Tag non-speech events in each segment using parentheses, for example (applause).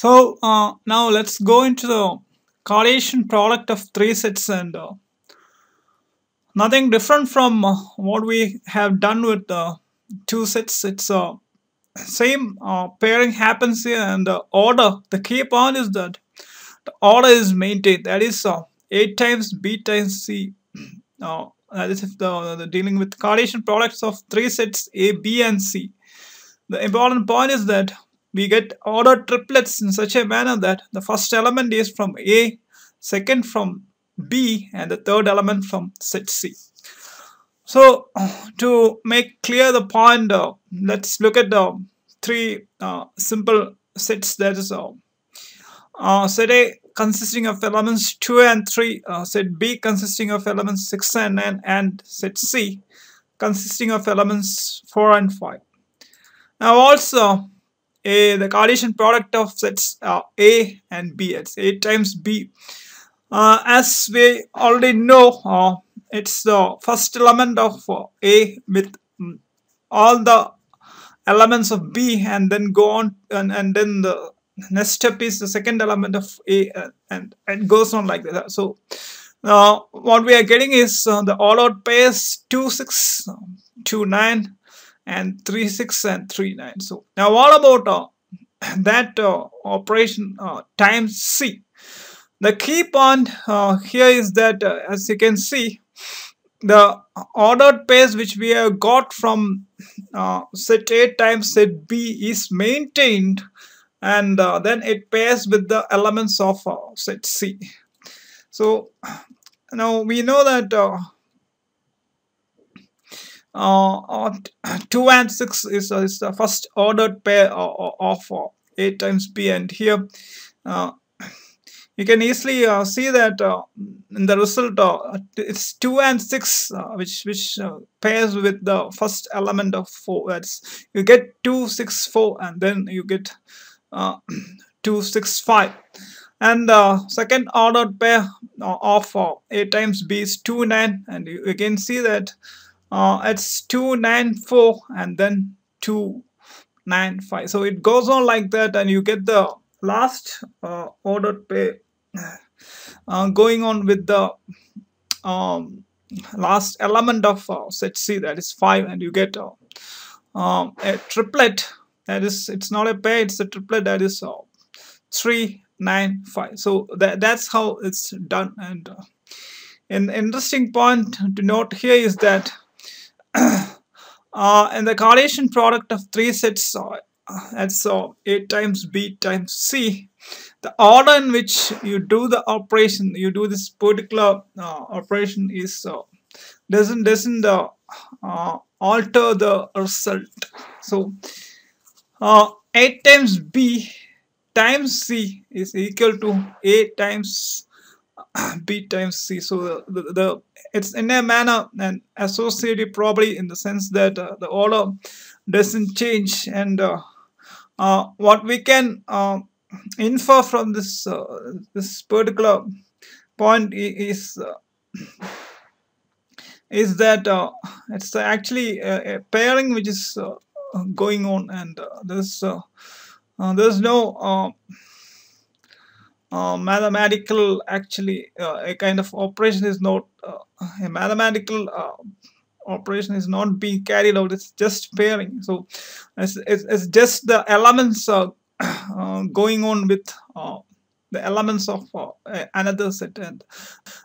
So uh, now let's go into the Cartesian product of three sets and uh, nothing different from uh, what we have done with the two sets. It's uh, same uh, pairing happens here and the order. The key point is that the order is maintained. That is uh, A times B times C. (clears throat) Uh, that is if the, the dealing with Cartesian products of three sets A, B and C. The important point is that we get ordered triplets in such a manner that the first element is from A, second from B, and the third element from set C. So to make clear the point, uh, let's look at the three uh, simple sets that is uh, uh, set A consisting of elements 2 and 3, uh, set B consisting of elements 6 and 9, and set C consisting of elements 4 and 5. Now also a the Cartesian product of sets uh, A and B. It's A times B. Uh, as we already know, uh, it's the first element of uh, A with um, all the elements of B and then go on and, and then the next step is the second element of A uh, and it goes on like that. So uh, what we are getting is the ordered pairs 2, 6, 2, 9 and 3 6 and 3 9 so now what about uh, that uh, operation uh, times c. The key point uh, here is that uh, as you can see the ordered pairs which we have got from uh, set a times set b is maintained and then it pairs with the elements of set c. So now we know that uh, (clears throat) 2 and 6 is, uh, is the first ordered pair of, of uh, a times b and here uh, you can easily uh, see that uh, in the result uh, it's 2 and 6 uh, which which uh, pairs with the first element of 4 that's you get 2 6 4 and then you get uh, (clears throat) 2 6 5 and second ordered pair of a times b is 2 9 and you again see that uh, it's 294 and then 295 so it goes on like that and you get the last uh, ordered pair uh, going on with the um, last element of uh, set C that is 5 and you get uh, um, a triplet. That is it's not a pair it's a triplet that is uh, 3 9 5 so that, that's how it's done. And uh, an interesting point to note here is that uh, and the Cartesian product of three sets uh, that's uh, A times B times C. The order in which you do the operation you do this particular uh, operation is uh, doesn't doesn't uh, uh alter the result. So uh, A times B times C is equal to A times (clears throat) b times c so the, the, the, it's in a manner and associative probably in the sense that uh, the order doesn't change and uh, uh, what we can uh, infer from this uh, this particular point is uh, is that it's actually a, a, pairing which is going on and there's there's no uh, mathematical actually uh, a kind of operation is not uh, a mathematical uh, operation is not being carried out. It's just pairing so it's, it's, it's just the elements (coughs) uh, going on with the elements of another set. And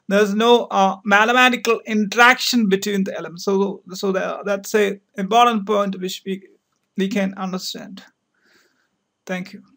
there's no mathematical interaction between the elements. So so that's a important point which we we can understand. Thank you